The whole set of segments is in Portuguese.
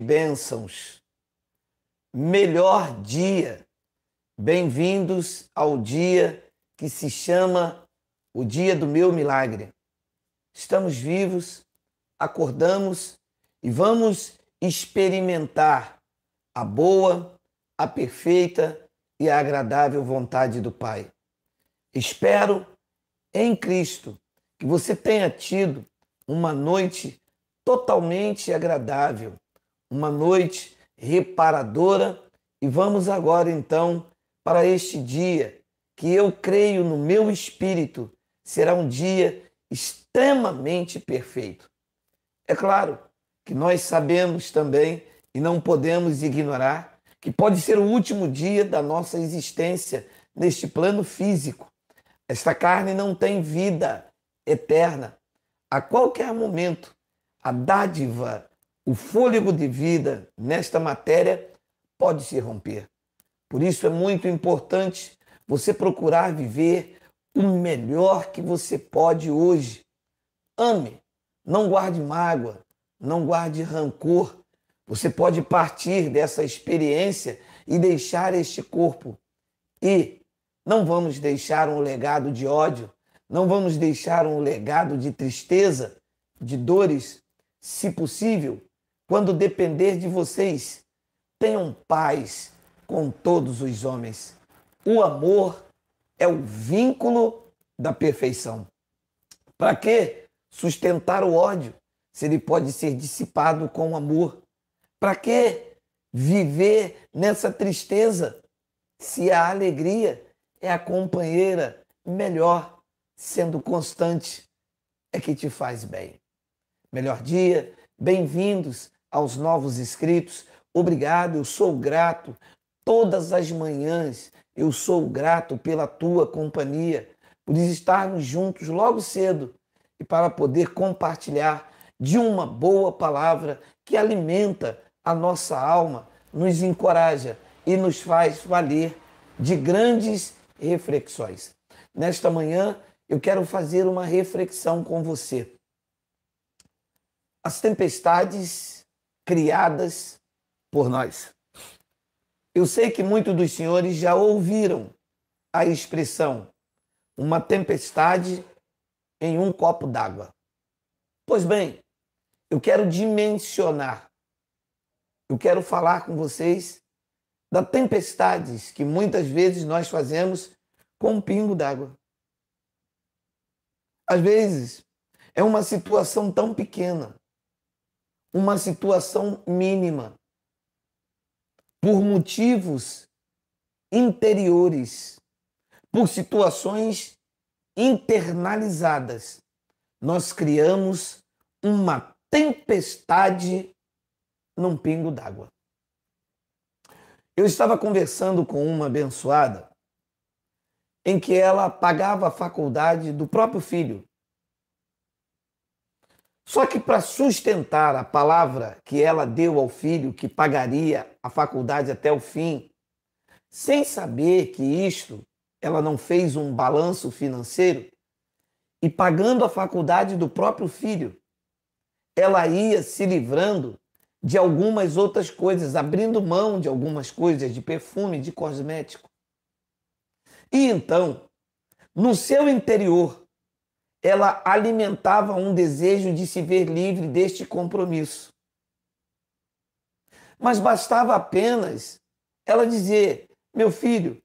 bênçãos. Melhor dia. Bem-vindos ao dia que se chama o dia do meu milagre. Estamos vivos, acordamos e vamos experimentar a boa, a perfeita e a agradável vontade do Pai. Espero em Cristo que você tenha tido uma noite totalmente agradável, uma noite reparadora. E vamos agora então para este dia que eu creio no meu espírito será um dia extremamente perfeito. É claro que nós sabemos também e não podemos ignorar que pode ser o último dia da nossa existência neste plano físico. Esta carne não tem vida eterna. A qualquer momento, a dádiva, o fôlego de vida nesta matéria pode se romper. Por isso é muito importante você procurar viver o melhor que você pode hoje. Ame, não guarde mágoa, não guarde rancor. Você pode partir dessa experiência e deixar este corpo. E não vamos deixar um legado de ódio, não vamos deixar um legado de tristeza, de dores. Se possível, quando depender de vocês, tenham paz com todos os homens. O amor é o vínculo da perfeição. Para que sustentar o ódio se ele pode ser dissipado com amor? Para que viver nessa tristeza se a alegria é a companheira melhor, sendo constante, é que te faz bem? Melhor dia, bem-vindos aos novos inscritos. Obrigado, eu sou grato. Todas as manhãs eu sou grato pela tua companhia, por estarmos juntos logo cedo e para poder compartilhar de uma boa palavra que alimenta a nossa alma, nos encoraja e nos faz valer de grandes reflexões. Nesta manhã, eu quero fazer uma reflexão com você. As tempestades criadas por nós. Eu sei que muitos dos senhores já ouviram a expressão uma tempestade em um copo d'água. Pois bem, eu quero dimensionar, eu quero falar com vocês das tempestades que muitas vezes nós fazemos com um pingo d'água. Às vezes, é uma situação tão pequena, uma situação mínima, por motivos interiores, por situações internalizadas, nós criamos uma tempestade num pingo d'água. Eu estava conversando com uma abençoada em que ela pagava a faculdade do próprio filho. Só que para sustentar a palavra que ela deu ao filho, que pagaria a faculdade até o fim, sem saber que isto, ela não fez um balanço financeiro, e pagando a faculdade do próprio filho, ela ia se livrando de algumas outras coisas, abrindo mão de algumas coisas, de perfume, de cosmético. E então, no seu interior, ela alimentava um desejo de se ver livre deste compromisso. Mas bastava apenas ela dizer: meu filho,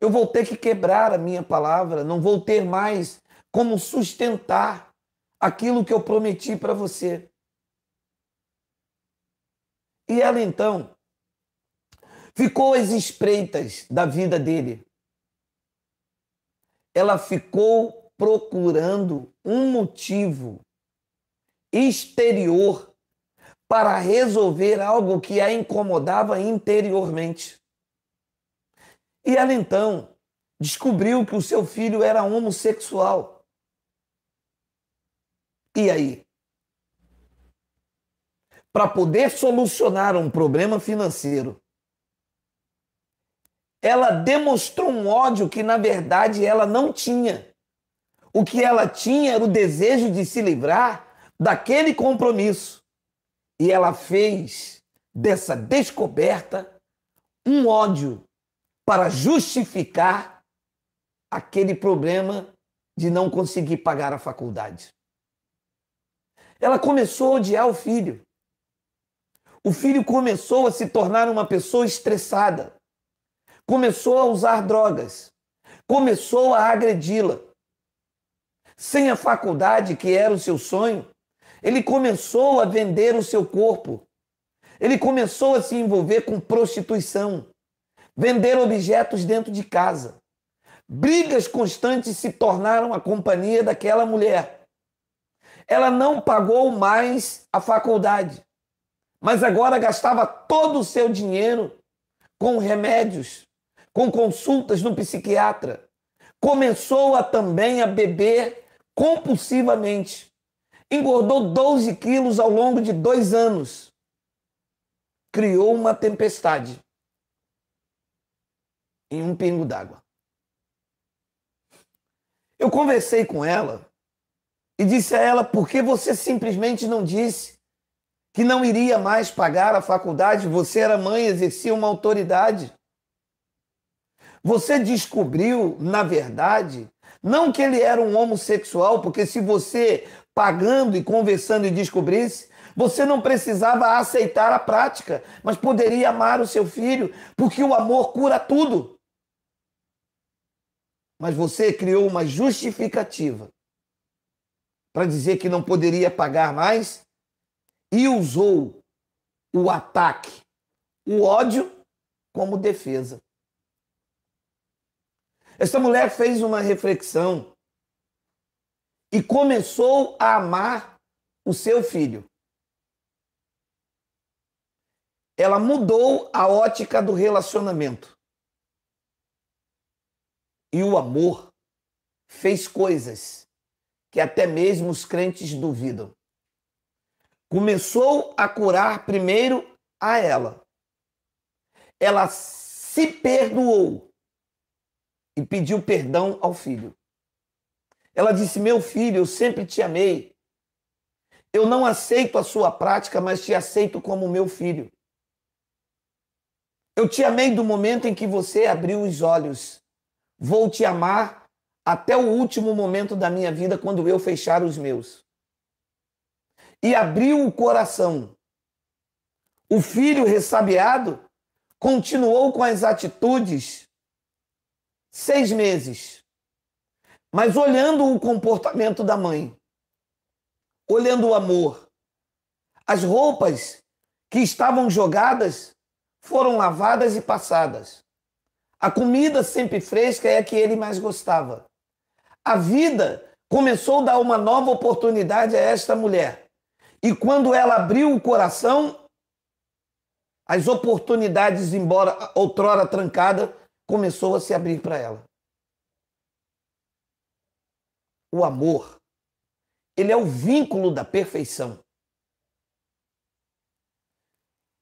eu vou ter que quebrar a minha palavra, não vou ter mais como sustentar aquilo que eu prometi para você. E ela então ficou às espreitas da vida dele. Ela ficou procurando um motivo exterior para resolver algo que a incomodava interiormente. E ela então descobriu que o seu filho era homossexual. E aí? Para poder solucionar um problema financeiro, ela demonstrou um ódio que na verdade ela não tinha. O que ela tinha era o desejo de se livrar daquele compromisso. E ela fez dessa descoberta um ódio para justificar aquele problema de não conseguir pagar a faculdade. Ela começou a odiar o filho. O filho começou a se tornar uma pessoa estressada. Começou a usar drogas. Começou a agredi-la. Sem a faculdade, que era o seu sonho, ele começou a vender o seu corpo. Ele começou a se envolver com prostituição, vender objetos dentro de casa. Brigas constantes se tornaram a companhia daquela mulher. Ela não pagou mais a faculdade, mas agora gastava todo o seu dinheiro com remédios, com consultas no psiquiatra. Começou a também a beber compulsivamente. Engordou 12 quilos ao longo de dois anos. Criou uma tempestade em um pingo d'água. Eu conversei com ela e disse a ela: por que você simplesmente não disse que não iria mais pagar a faculdade? Você era mãe, exercia uma autoridade. Você descobriu, na verdade, não que ele era um homossexual, porque se você pagando e conversando e descobrisse, você não precisava aceitar a prática, mas poderia amar o seu filho, porque o amor cura tudo. Mas você criou uma justificativa para dizer que não poderia pagar mais e usou o ataque, o ódio como defesa. Essa mulher fez uma reflexão e começou a amar o seu filho. Ela mudou a ótica do relacionamento. E o amor fez coisas que até mesmo os crentes duvidam. Começou a curar primeiro a ela. Ela se perdoou e pediu perdão ao filho. Ela disse: Meu filho, eu sempre te amei. Eu não aceito a sua prática, mas te aceito como meu filho. Eu te amei do momento em que você abriu os olhos. Vou te amar até o último momento da minha vida, quando eu fechar os meus. E abriu o coração. O filho ressabiado continuou com as atitudes seis meses. Mas olhando o comportamento da mãe, olhando o amor, as roupas que estavam jogadas foram lavadas e passadas. A comida sempre fresca é a que ele mais gostava. A vida começou a dar uma nova oportunidade a esta mulher. E quando ela abriu o coração, as oportunidades, embora outrora trancada, começou a se abrir para ela. O amor, ele é o vínculo da perfeição.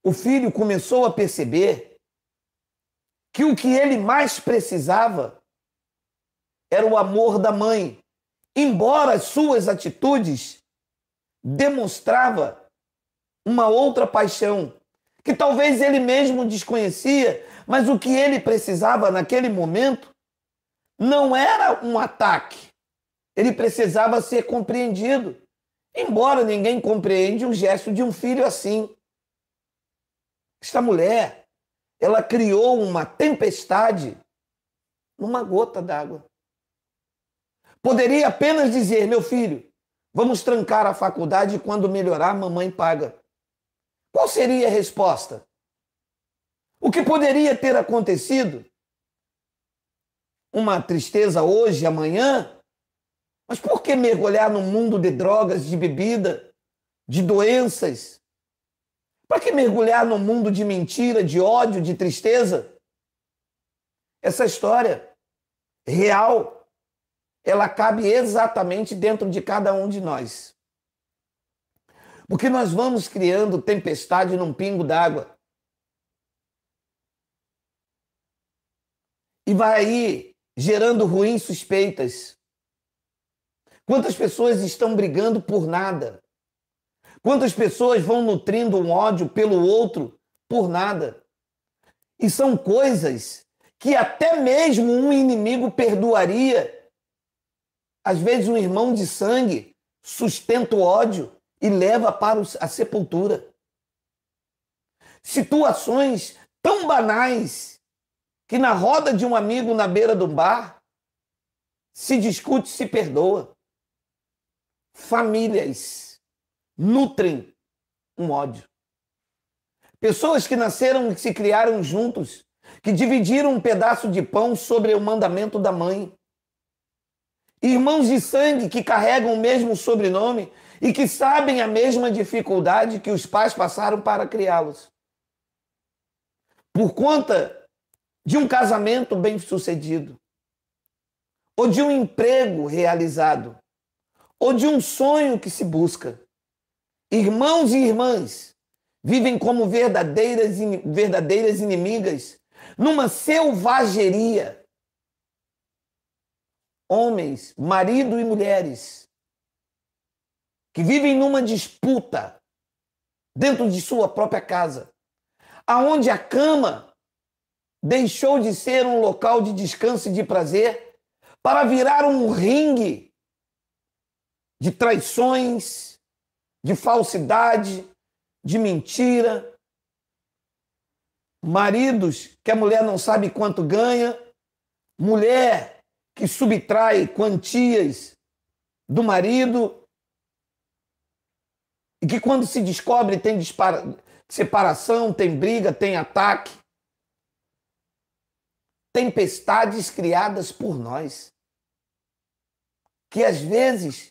O filho começou a perceber que o que ele mais precisava era o amor da mãe, embora as suas atitudes demonstrava uma outra paixão que talvez ele mesmo desconhecia, mas o que ele precisava naquele momento não era um ataque. Ele precisava ser compreendido. Embora ninguém compreende o gesto de um filho assim. Esta mulher, ela criou uma tempestade numa gota d'água. Poderia apenas dizer, meu filho, vamos trancar a faculdade e quando melhorar, mamãe paga. Qual seria a resposta? O que poderia ter acontecido? Uma tristeza hoje, amanhã? Mas por que mergulhar no mundo de drogas, de bebida, de doenças? Para que mergulhar no mundo de mentira, de ódio, de tristeza? Essa história real, ela cabe exatamente dentro de cada um de nós. Porque nós vamos criando tempestade num pingo d'água. e vai aí gerando ruins suspeitas. Quantas pessoas estão brigando por nada? Quantas pessoas vão nutrindo um ódio pelo outro por nada. E são coisas que até mesmo um inimigo perdoaria. Às vezes, um irmão de sangue sustenta o ódio e leva para a sepultura. Situações tão banais que na roda de um amigo na beira do bar se discute, se perdoa. Famílias nutrem um ódio. Pessoas que nasceram e se criaram juntos, que dividiram um pedaço de pão sobre o mandamento da mãe. Irmãos de sangue que carregam o mesmo sobrenome e que sabem a mesma dificuldade que os pais passaram para criá-los. Por conta de um casamento bem-sucedido, ou de um emprego realizado, ou de um sonho que se busca. Irmãos e irmãs vivem como verdadeiras, verdadeiras inimigas numa selvageria. Homens, marido e mulheres, que vivem numa disputa dentro de sua própria casa, aonde a cama deixou de ser um local de descanso e de prazer para virar um ringue de traições, de falsidade, de mentira. Maridos que a mulher não sabe quanto ganha, mulher que subtrai quantias do marido e que quando se descobre tem dispara, separação, tem briga, tem ataque. Tempestades criadas por nós, que às vezes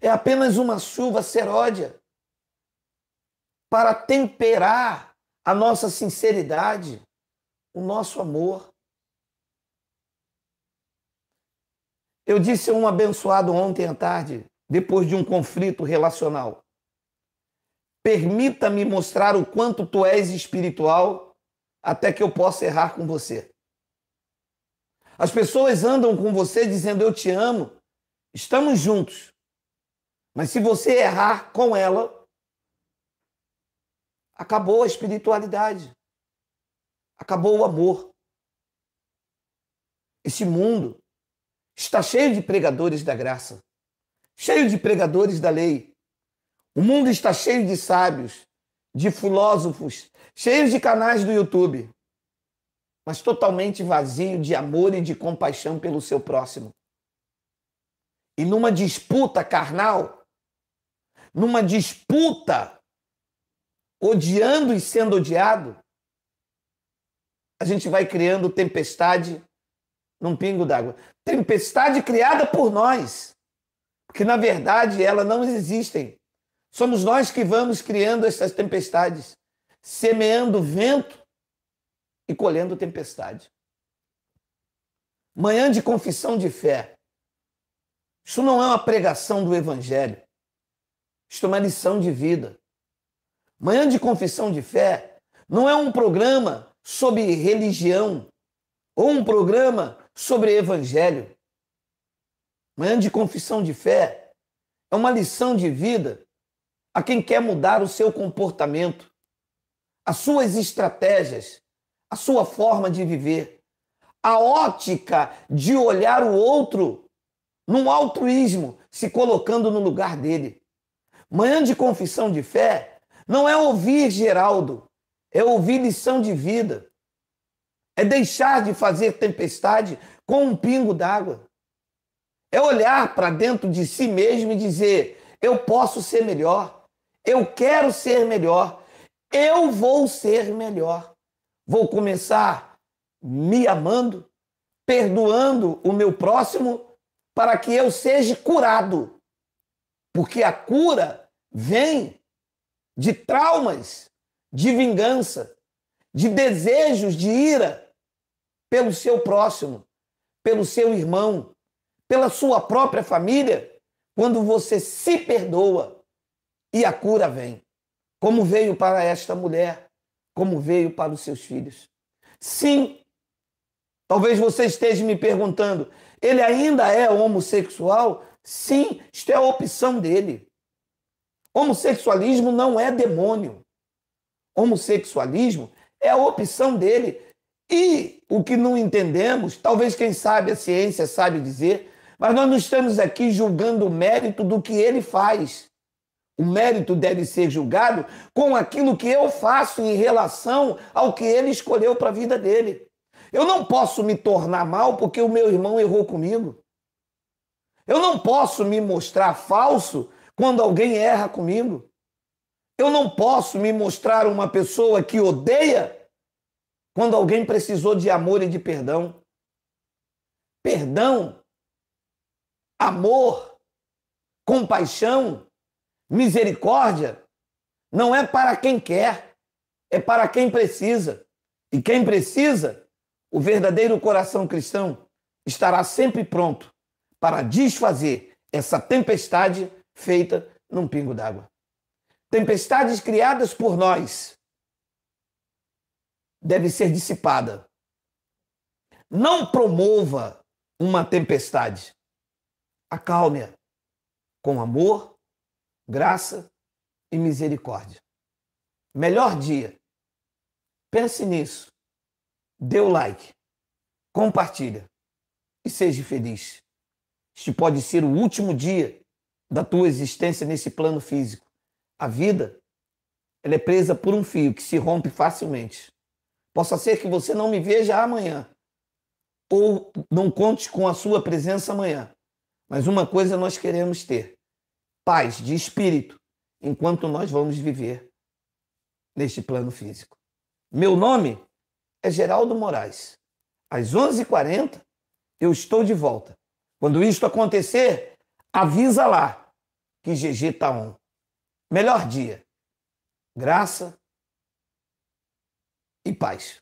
é apenas uma chuva seródia para temperar a nossa sinceridade, o nosso amor. Eu disse a um abençoado ontem à tarde, depois de um conflito relacional. Permita-me mostrar o quanto tu és espiritual até que eu possa errar com você. As pessoas andam com você dizendo eu te amo, estamos juntos. Mas se você errar com ela, acabou a espiritualidade. Acabou o amor. Esse mundo está cheio de pregadores da graça, cheio de pregadores da lei. O mundo está cheio de sábios, de filósofos, cheio de canais do YouTube, mas totalmente vazio de amor e de compaixão pelo seu próximo. E numa disputa carnal, numa disputa, odiando e sendo odiado, a gente vai criando tempestade num pingo d'água. Tempestade criada por nós, porque na verdade elas não existem. Somos nós que vamos criando essas tempestades, semeando vento e colhendo tempestade. Manhã de confissão de fé. Isso não é uma pregação do Evangelho. Isto é uma lição de vida. Manhã de confissão de fé não é um programa sobre religião ou um programa sobre evangelho. Manhã de confissão de fé é uma lição de vida a quem quer mudar o seu comportamento, as suas estratégias, a sua forma de viver, a ótica de olhar o outro num altruísmo, se colocando no lugar dele. Manhã de confissão de fé não é ouvir Geraldo, é ouvir lição de vida. É deixar de fazer tempestade com um pingo d'água. É olhar para dentro de si mesmo e dizer: eu posso ser melhor, eu quero ser melhor, eu vou ser melhor. Vou começar me amando, perdoando o meu próximo, para que eu seja curado. Porque a cura vem de traumas, de vingança, de desejos de ira pelo seu próximo, pelo seu irmão, pela sua própria família, quando você se perdoa e a cura vem. Como veio para esta mulher, como veio para os seus filhos. Sim, talvez você esteja me perguntando, ele ainda é homossexual? Sim, isto é a opção dele. Homossexualismo não é demônio. Homossexualismo É a opção dele. E o que não entendemos, talvez quem sabe a ciência sabe dizer, mas nós não estamos aqui julgando o mérito do que ele faz. O mérito deve ser julgado com aquilo que eu faço em relação ao que ele escolheu para a vida dele. Eu não posso me tornar mal porque o meu irmão errou comigo. Eu não posso me mostrar falso quando alguém erra comigo. Eu não posso me mostrar uma pessoa que odeia quando alguém precisou de amor e de perdão. Perdão, amor, compaixão, misericórdia não é para quem quer, é para quem precisa. E quem precisa, o verdadeiro coração cristão estará sempre pronto para desfazer essa tempestade feita num pingo d'água. Tempestades criadas por nós deve ser dissipada. Não promova uma tempestade. Acalme-a com amor, graça e misericórdia. Melhor dia. Pense nisso. Dê o like. Compartilha. E seja feliz. Este pode ser o último dia da tua existência nesse plano físico. A vida, ela é presa por um fio que se rompe facilmente. Possa ser que você não me veja amanhã ou não conte com a sua presença amanhã. Mas uma coisa nós queremos ter: paz de espírito enquanto nós vamos viver neste plano físico. Meu nome é Geraldo Moraes. Às 11h40 eu estou de volta quando isto acontecer, avisa lá que GG está on. Melhor dia. Graça e paz.